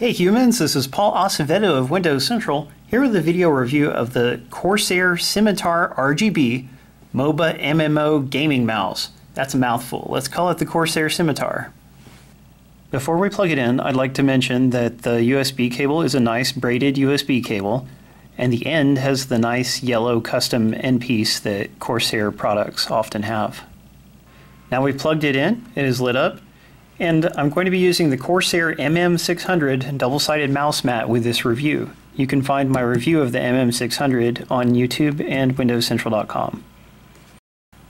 Hey humans, this is Paul Acevedo of Windows Central, here with a video review of the Corsair Scimitar RGB MOBA MMO gaming mouse. That's a mouthful. Let's call it the Corsair Scimitar. Before we plug it in, I'd like to mention that the USB cable is a nice braided USB cable, and the end has the nice yellow custom end piece that Corsair products often have. Now we've plugged it in, it is lit up, and I'm going to be using the Corsair MM600 double-sided mouse mat with this review. You can find my review of the MM600 on YouTube and WindowsCentral.com.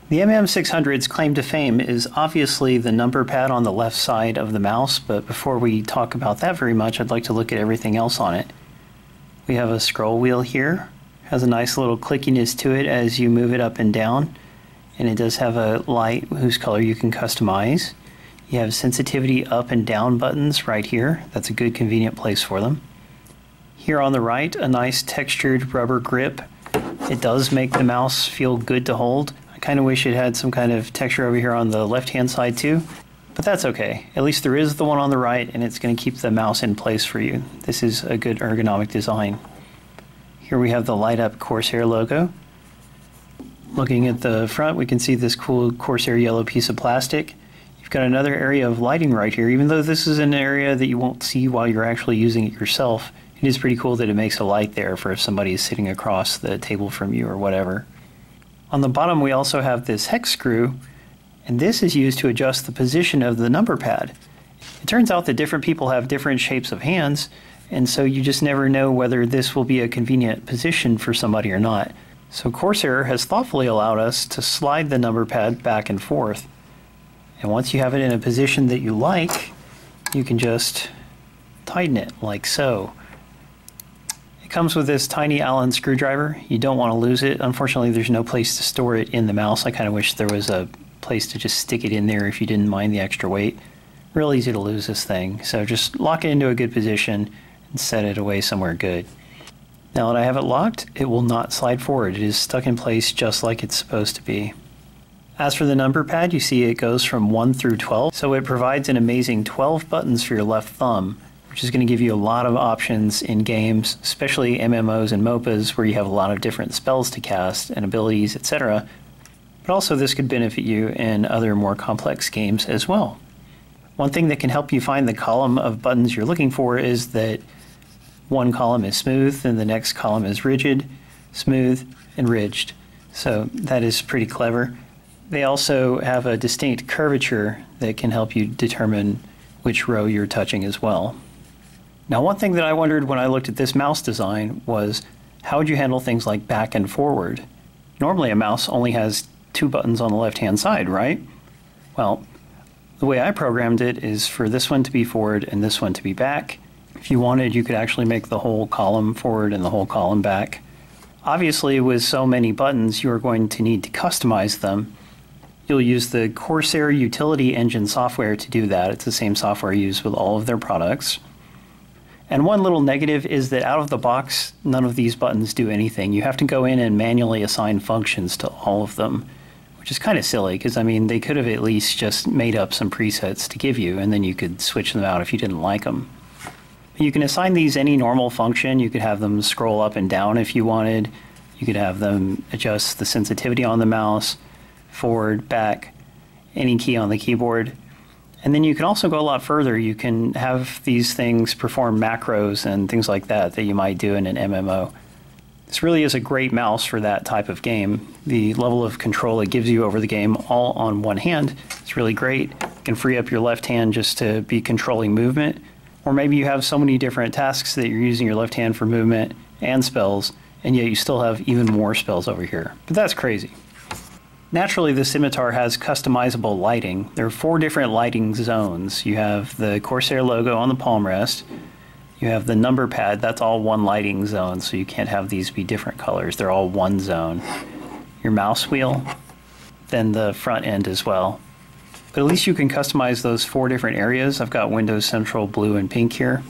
The MM600's claim to fame is obviously the number pad on the left side of the mouse, but before we talk about that very much, I'd like to look at everything else on it. We have a scroll wheel here, has a nice little clickiness to it as you move it up and down, and it does have a light whose color you can customize. You have sensitivity up and down buttons right here. That's a good convenient place for them. Here on the right, a nice textured rubber grip. It does make the mouse feel good to hold. I kind of wish it had some kind of texture over here on the left-hand side too, but that's okay. At least there is the one on the right and it's going to keep the mouse in place for you. This is a good ergonomic design. Here we have the light up Corsair logo. Looking at the front, we can see this cool Corsair yellow piece of plastic got another area of lighting right here. Even though this is an area that you won't see while you're actually using it yourself, it is pretty cool that it makes a light there for if somebody is sitting across the table from you or whatever. On the bottom we also have this hex screw, and this is used to adjust the position of the number pad. It turns out that different people have different shapes of hands, and so you just never know whether this will be a convenient position for somebody or not. So Corsair has thoughtfully allowed us to slide the number pad back and forth. And once you have it in a position that you like, you can just tighten it like so. It comes with this tiny Allen screwdriver. You don't want to lose it. Unfortunately, there's no place to store it in the mouse. I kind of wish there was a place to just stick it in there if you didn't mind the extra weight. Real easy to lose this thing. So just lock it into a good position and set it away somewhere good. Now that I have it locked, it will not slide forward. It is stuck in place just like it's supposed to be. As for the number pad, you see it goes from 1 through 12, so it provides an amazing 12 buttons for your left thumb, which is going to give you a lot of options in games, especially MMOs and MOBAs where you have a lot of different spells to cast and abilities, etc. But also this could benefit you in other more complex games as well. One thing that can help you find the column of buttons you're looking for is that one column is smooth and the next column is rigid, smooth, and ridged. So that is pretty clever. They also have a distinct curvature that can help you determine which row you're touching as well. Now, one thing that I wondered when I looked at this mouse design was how would you handle things like back and forward? Normally, a mouse only has two buttons on the left hand side, right? Well, the way I programmed it is for this one to be forward and this one to be back. If you wanted, you could actually make the whole column forward and the whole column back. Obviously, with so many buttons, you are going to need to customize them You'll use the Corsair Utility Engine software to do that. It's the same software used with all of their products. And one little negative is that out of the box, none of these buttons do anything. You have to go in and manually assign functions to all of them, which is kind of silly because, I mean, they could have at least just made up some presets to give you and then you could switch them out if you didn't like them. You can assign these any normal function. You could have them scroll up and down if you wanted. You could have them adjust the sensitivity on the mouse forward, back, any key on the keyboard. And then you can also go a lot further. You can have these things perform macros and things like that that you might do in an MMO. This really is a great mouse for that type of game. The level of control it gives you over the game all on one hand is really great. You can free up your left hand just to be controlling movement. Or maybe you have so many different tasks that you're using your left hand for movement and spells, and yet you still have even more spells over here. But that's crazy. Naturally, the Scimitar has customizable lighting. There are four different lighting zones. You have the Corsair logo on the palm rest. You have the number pad. That's all one lighting zone, so you can't have these be different colors. They're all one zone. Your mouse wheel, then the front end as well. But at least you can customize those four different areas. I've got Windows Central blue and pink here.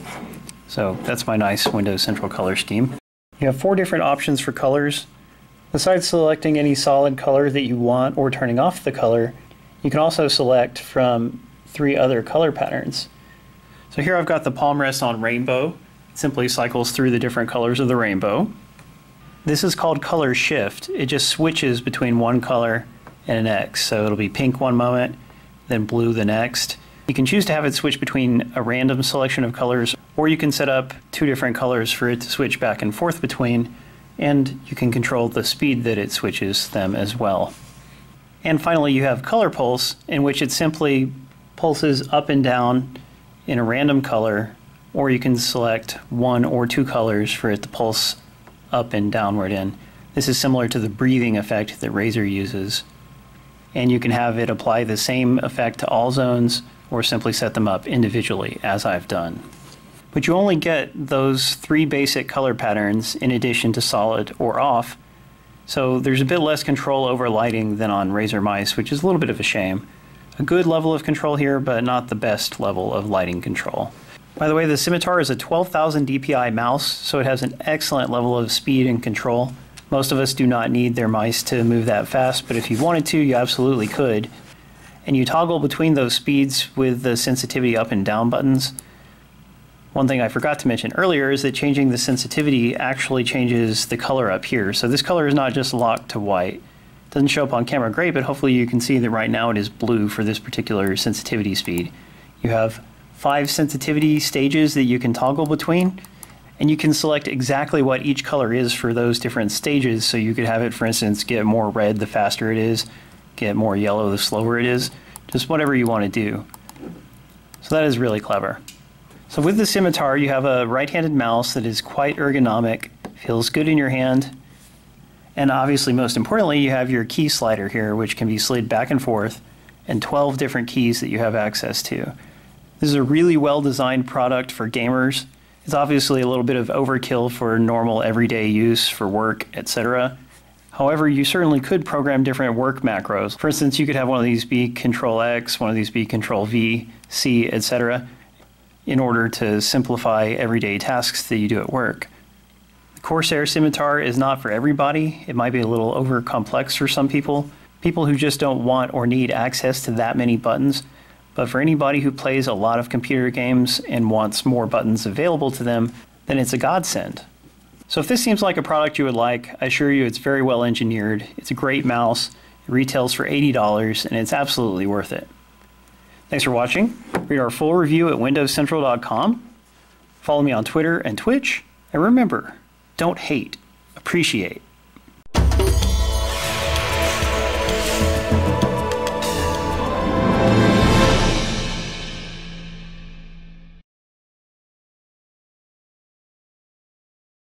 So that's my nice Windows Central color scheme. You have four different options for colors. Besides selecting any solid color that you want or turning off the color, you can also select from three other color patterns. So here I've got the palm rest on rainbow. It simply cycles through the different colors of the rainbow. This is called color shift. It just switches between one color and an X. So it'll be pink one moment, then blue the next. You can choose to have it switch between a random selection of colors, or you can set up two different colors for it to switch back and forth between, and you can control the speed that it switches them as well. And finally, you have color pulse, in which it simply pulses up and down in a random color, or you can select one or two colors for it to pulse up and downward in. This is similar to the breathing effect that Razer uses. And you can have it apply the same effect to all zones or simply set them up individually as I've done. But you only get those three basic color patterns in addition to solid or off, so there's a bit less control over lighting than on Razer mice, which is a little bit of a shame a good level of control here, but not the best level of lighting control. By the way, the Scimitar is a 12,000 DPI mouse, so it has an excellent level of speed and control. Most of us do not need their mice to move that fast, but if you wanted to, you absolutely could. And you toggle between those speeds with the sensitivity up and down buttons. One thing I forgot to mention earlier is that changing the sensitivity actually changes the color up here. So this color is not just locked to white. It Doesn't show up on camera great, but hopefully you can see that right now it is blue for this particular sensitivity speed. You have five sensitivity stages that you can toggle between, and you can select exactly what each color is for those different stages. So you could have it, for instance, get more red the faster it is, get more yellow the slower it is, just whatever you want to do. So that is really clever. So with the Scimitar, you have a right-handed mouse that is quite ergonomic, feels good in your hand, and obviously, most importantly, you have your key slider here, which can be slid back and forth, and 12 different keys that you have access to. This is a really well designed product for gamers. It's obviously a little bit of overkill for normal everyday use for work, etc. However, you certainly could program different work macros. For instance, you could have one of these be Control X, one of these be Control V, C, etc., in order to simplify everyday tasks that you do at work. The Corsair Scimitar is not for everybody. It might be a little over complex for some people, people who just don't want or need access to that many buttons. But for anybody who plays a lot of computer games and wants more buttons available to them, then it's a godsend. So if this seems like a product you would like, I assure you it's very well engineered. It's a great mouse. It retails for $80 and it's absolutely worth it. Thanks for watching. Read our full review at windowscentral.com. Follow me on Twitter and Twitch. And remember, don't hate, appreciate.